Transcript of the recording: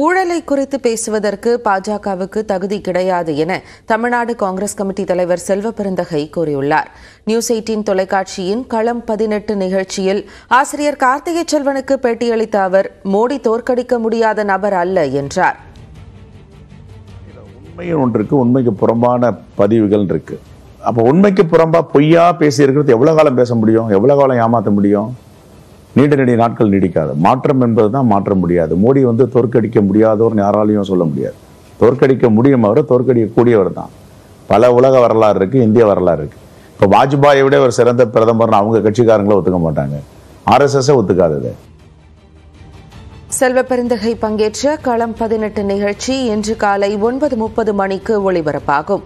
ஊழலை குறித்து பேசுவதற்கு பாஜகவுக்கு தகுதி கிடையாது என தமிழ்நாடு காங்கிரஸ் கமிட்டி தலைவர் செல்வ பெருந்தகை கூறியுள்ளார். நியூஸ் எயிட்டீன் தொலைக்காட்சியின் களம் பதினெட்டு நிகழ்ச்சியில் ஆசிரியர் கார்த்திகை செல்வனுக்கு பேட்டியளித்த அவர் மோடி தோற்கடிக்க முடியாத நபர் அல்ல என்றார். உண்மையில் ஒன்றுக்கு உண்மைக்கு புறம்பான பதிவுகள் இருக்கு. அப்போ உண்மைக்கு புறம்பா பொய்யா பேசியிருக்கிறது எவ்வளவு காலம் பேச முடியும்? எவ்வளவு காலம் ஏமாத்த முடியும்? நீண்ட நெடிய நாட்கள் நீடிக்காது. மாற்றம் என்பது தான் மாற்ற முடியாது. மோடி வந்து தோற்கடிக்க முடியாதவர்னு யாராலையும் சொல்ல முடியாது. தோற்கடிக்க முடியும் அவர் தோற்கடிக்கக்கூடியவர் தான் பல உலக வரலாறு இருக்கு இந்திய வரலாறு இருக்கு. இப்போ வாஜ்பாயை விட ஒரு சிறந்த பிரதமர்னு அவங்க கட்சிக்காரங்களை ஒத்துக்க மாட்டாங்க. ஆர்எஸ்எஸ்ஸை ஒத்துக்காதது செல்வ பெருந்தகை பங்கேற்ற களம் பதினெட்டு நிகழ்ச்சி இன்று காலை ஒன்பது முப்பது மணிக்கு ஒளிபரப்பாகும்.